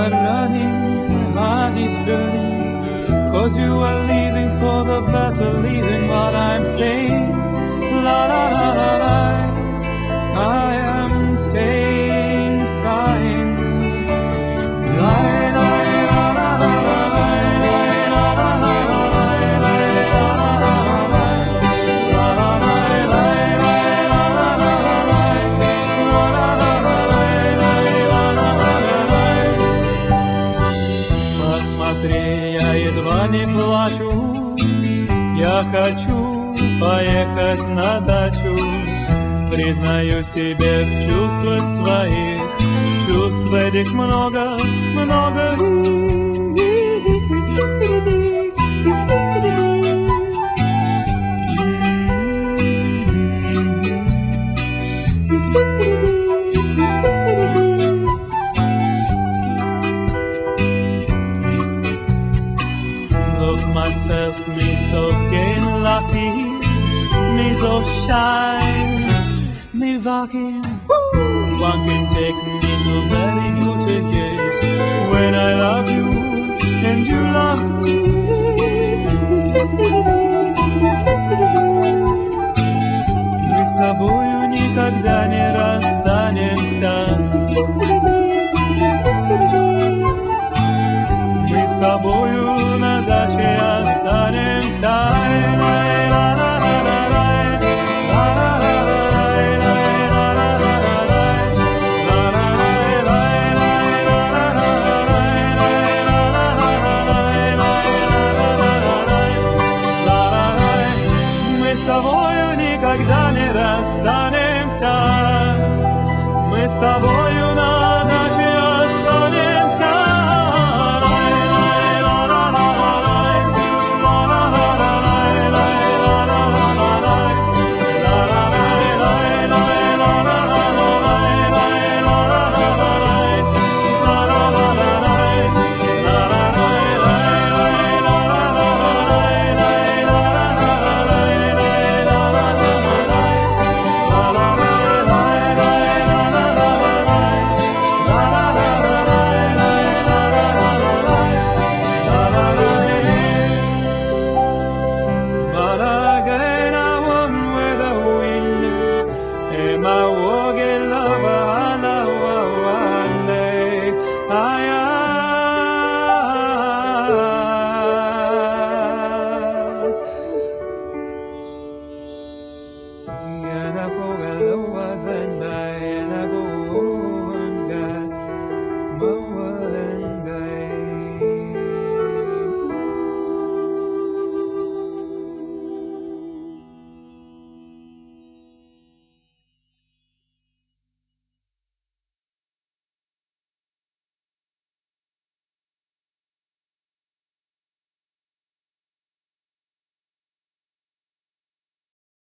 are running, my heart is burning. Cause you are leaving for the better, leaving while I'm staying. Не плачу, я хочу поехать на дачу. Признаюсь тебе в чувствах своих, чувств этих много, много. myself, me so gay and lucky, me so shine, me walking. One can take me to very good gaze when I love you and you love me. Мы с тобою никогда не расстанемся. никогда не расстанемся. Мы с тобою на